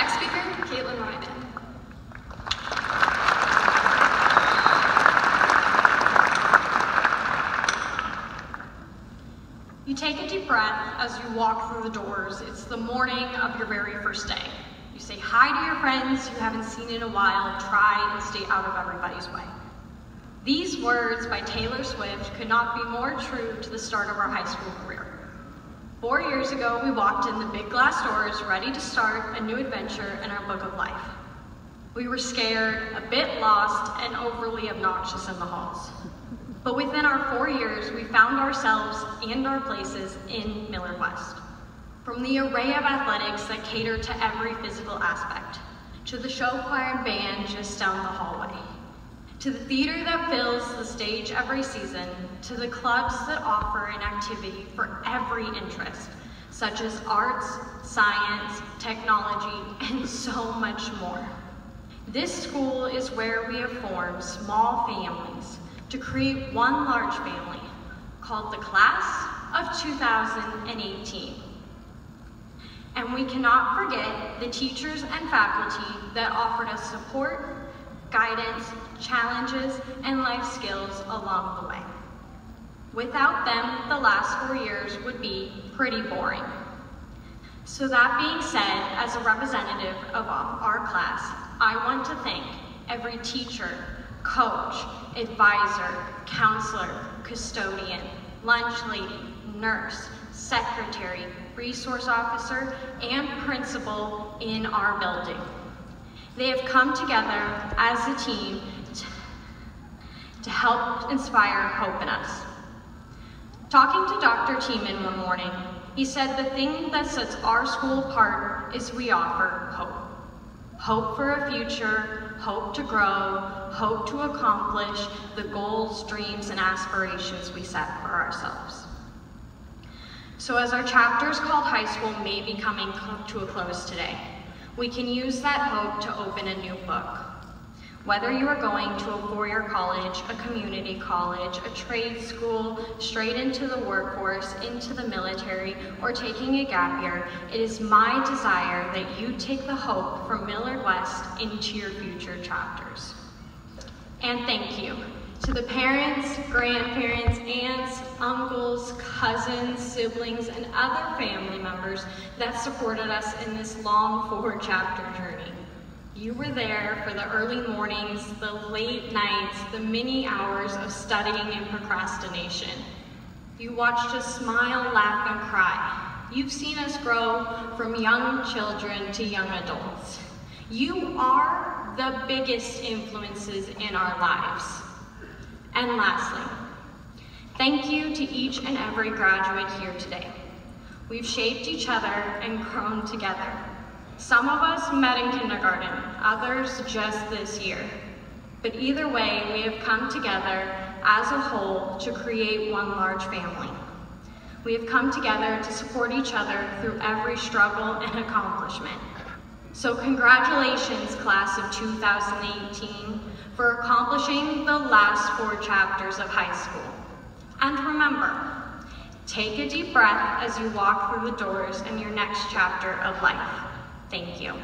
next speaker, Katelyn Ryman. You take a deep breath as you walk through the doors. It's the morning of your very first day. You say hi to your friends you haven't seen in a while. Try and stay out of everybody's way. These words by Taylor Swift could not be more true to the start of our high school career. Four years ago, we walked in the big glass doors ready to start a new adventure in our book of life. We were scared, a bit lost, and overly obnoxious in the halls. But within our four years, we found ourselves and our places in Millard West. From the array of athletics that cater to every physical aspect, to the show choir and band just down the hallway, to the theater that fills the stage every season, to the clubs that offer an activity for every interest, such as arts, science, technology, and so much more. This school is where we have formed small families to create one large family called the Class of 2018. And we cannot forget the teachers and faculty that offered us support, guidance, challenges, and life skills along the way. Without them, the last four years would be pretty boring. So that being said, as a representative of our class, I want to thank every teacher, coach, advisor, counselor, custodian, lunch lady, nurse, secretary, resource officer, and principal in our building. They have come together as a team to help inspire hope in us. Talking to Dr. Tiemann one morning, he said the thing that sets our school apart is we offer hope. Hope for a future, hope to grow, hope to accomplish the goals, dreams, and aspirations we set for ourselves. So as our chapters called high school may be coming to a close today, we can use that hope to open a new book. Whether you are going to a four-year college, a community college, a trade school, straight into the workforce, into the military, or taking a gap year, it is my desire that you take the hope from Millard West into your future chapters. And thank you to the parents, grandparents, aunts, uncles, cousins, siblings, and other family members that supported us in this long four-chapter journey. You were there for the early mornings, the late nights, the many hours of studying and procrastination. You watched us smile, laugh, and cry. You've seen us grow from young children to young adults. You are the biggest influences in our lives. And lastly, thank you to each and every graduate here today. We've shaped each other and grown together. Some of us met in kindergarten, others just this year. But either way, we have come together as a whole to create one large family. We have come together to support each other through every struggle and accomplishment. So congratulations, class of 2018, for accomplishing the last four chapters of high school. And remember, take a deep breath as you walk through the doors in your next chapter of life. Thank you.